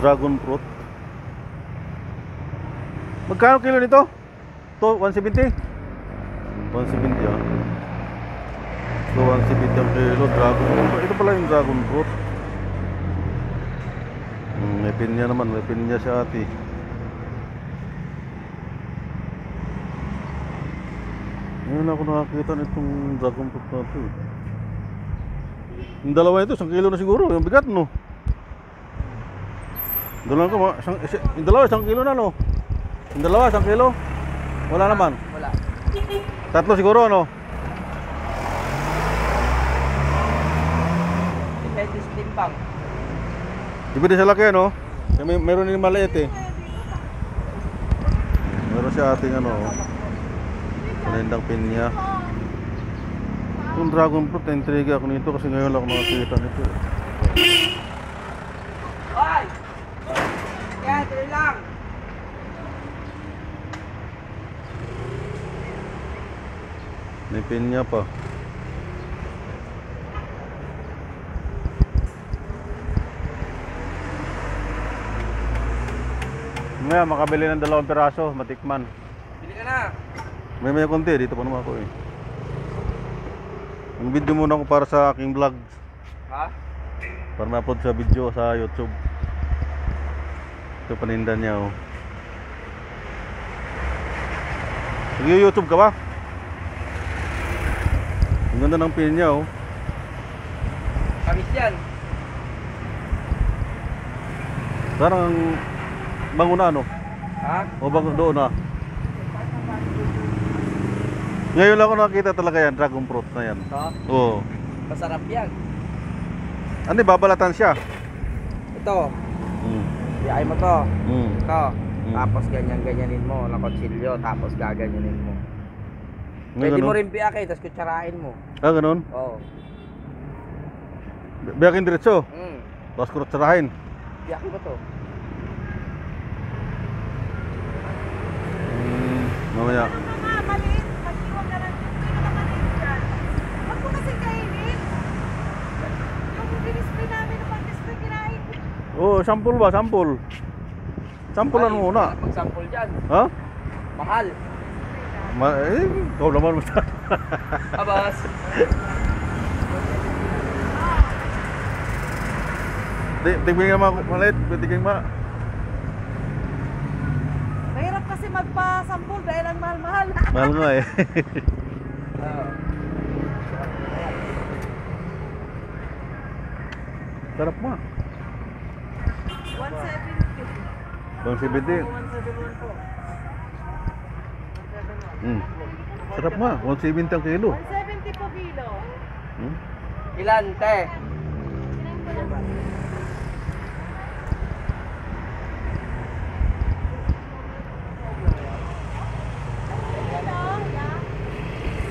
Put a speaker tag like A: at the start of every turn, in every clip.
A: Dragon fruit. Magkano kilo nito? To 170? 170 ah. So 170 ang kilo dragon. Ito pala yung dragon fruit. Hmm, may pinya naman, may pinya si ate. Ngayon ako nakakita nitong dragon fruit na ito. eh. Yung dalawa ito, isang kilo na siguro. Yung bigat, no? Dalawa ko, isang, isa- yung dalawa, isang kilo na, no? Yung dalawa, isang kilo? Wala naman.
B: Wala.
A: Tatlo siguro, ano?
B: Depende sa timbang.
A: Depende sa laki, ano? May, meron din maliit, eh. Meron siya ating, ano, panindang pinya. Yung dragon fruit, na-intriga ako nito kasi ngayon lang ako nakakita nito. eh.
B: Hoy! Kaya, tuloy lang.
A: May pinya pa. Maya makabili ng dalawang piraso, matikman.
B: Bili ka na.
A: May may konti, dito pa naman ako eh. Ang video muna ako para sa aking vlog.
B: Ha?
A: Para ma-upload sa video sa YouTube. Ito paninda niya oh. Nag-YouTube ka ba? Ang ganda ng pin niya oh.
B: Kamis yan.
A: Parang ang bango na ano?
B: Ha?
A: O bango doon na? Ngayon lang ako nakita talaga yan, dragon fruit na yan.
B: Ito.
A: Oo.
B: Masarap yan.
A: Ano, babalatan siya.
B: Ito.
A: Mm.
B: Iay mo to.
A: Mm.
B: Ito.
A: Mm.
B: Tapos ganyan-ganyanin mo ng kutsilyo. Tapos gaganyanin mo.
A: May
B: Pwede mo
A: ganun?
B: rin biyakin, tapos kutsarain mo.
A: Ah, ganun?
B: Oo.
A: Biyakin diretso.
B: Mm.
A: Tapos kurutsarahin.
B: Biyakin mo to.
A: Mm, mamaya.
C: Mama, maliit. Mag-iwan ka lang. Hindi ka maliit dyan. Huwag mo kasi kainin. Yung dinisplay namin, yung pag-display kinain.
A: Oh, sample ba? Sample. Sampulan mo muna.
B: Pag-sample dyan.
A: Ha?
B: Mahal.
A: Ma eh, ikaw naman basta.
B: Abas.
A: Di, tignan nga mga maliit, tignan ma.
C: Mahirap kasi magpa-sample dahil ang mahal-mahal.
A: Mahal nga eh. Sarap ma.
C: 170.
A: Bang CBD.
C: 171 po.
A: Mm. Sarap ma, 170 ang kilo.
C: 170 po kilo.
A: Hmm?
B: Ilan, te?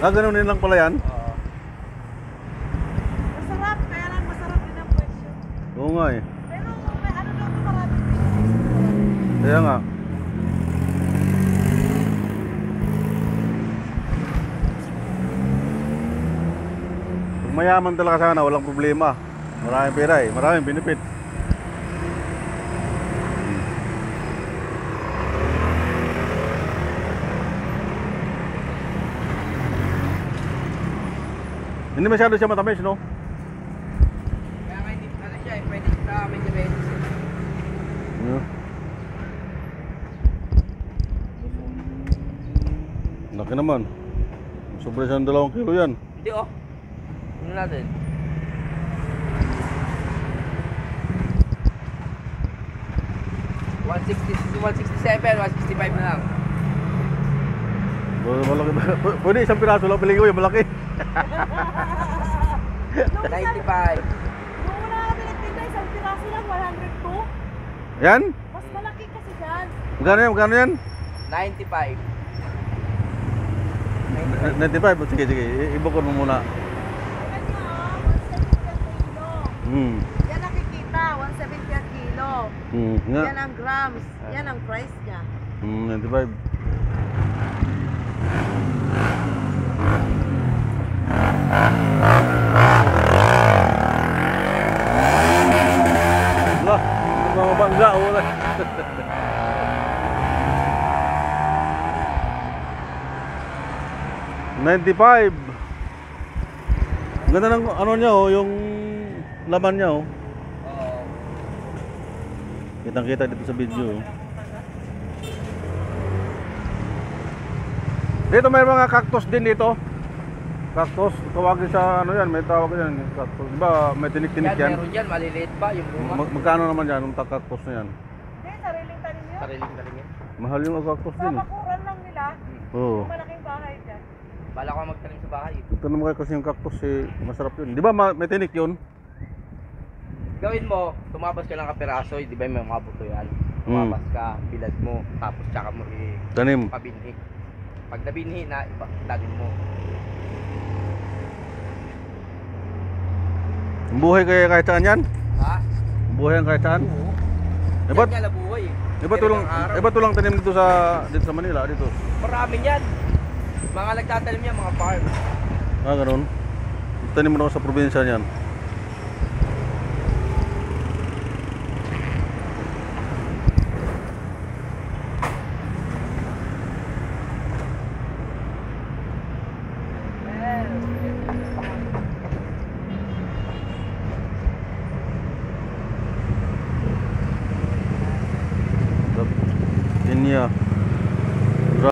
A: Ah, ganun din lang pala yan?
B: Oo.
C: Masarap, kaya lang masarap din ang presyo.
A: Oo nga eh.
C: Pero may ano daw pieces.
A: Kaya nga. Mayaman talaga sana, walang problema. Maraming pera eh, maraming benefit. Hindi masyado siya matamis, no?
B: Kaya may dip ano siya, eh, pwede siya may diabetes.
A: Yeah. Laki naman. Sobra siyang dalawang kilo yan.
B: Hindi oh. Ano natin? One sixty, one sixty seven, one sixty five na lang.
A: Malaki Pwede isang piraso lang pili ko yung malaki.
B: 95.
C: Nung una kami nagtinda, isang piraso lang, 102.
A: Yan?
C: Mas malaki kasi dyan.
A: Magkano yan? Magkano yan?
B: 95.
A: 95. Sige, sige. I- Ibukod mo muna.
C: Kanya, 170 ang
A: Hmm.
C: Yan nakikita, 170 ang kilo.
A: Hmm. Nga.
C: Yan ang grams. Yan ang price niya.
A: Hmm, 95. Lah, bumaba Bangga, wala. Ninety-five. Ganda ng ano niya oh, yung laman niya oh.
B: Oo.
A: Kitang-kita dito sa video. oh. Dito may mga cactus din dito. Cactus, tawagin sa ano yan, may tawag yan, cactus. Di ba may tinik-tinik
B: Yan,
A: yan?
B: meron dyan, maliliit pa yung bunga.
A: Mag- magkano naman yan, yung cactus na yan?
C: Hindi, sariling tanim yun.
B: Sariling galing yan.
A: Mahal yung cactus
C: Sa
A: din eh.
C: bakuran lang nila.
A: Oo.
C: Yung malaking bahay dyan.
B: Bala ko magtanim sa bahay.
A: Ito naman kayo kasi yung cactus eh, masarap yun. Di ba ma- may tinik yun?
B: Gawin mo, tumabas ka ng kapiraso, di ba may mga buto yan?
A: Hmm.
B: Tumabas ka, bilad mo, tapos tsaka mo
A: Tanim.
B: ipabinhi. Pag nabinhi na, tanim mo.
A: Ang buhay kaya kahit saan yan?
B: Ha?
A: Ang buhay ang kahit saan?
B: Oo.
A: Eh ba't,
B: Yan nga nabuhay eh.
A: eh ba't tulang, eh ba't tulang tanim dito sa, dito sa Manila, dito?
B: Marami yan. Mga nagtatanim yan, mga farm.
A: Ah, ganun. Tanim mo na sa probinsya niyan.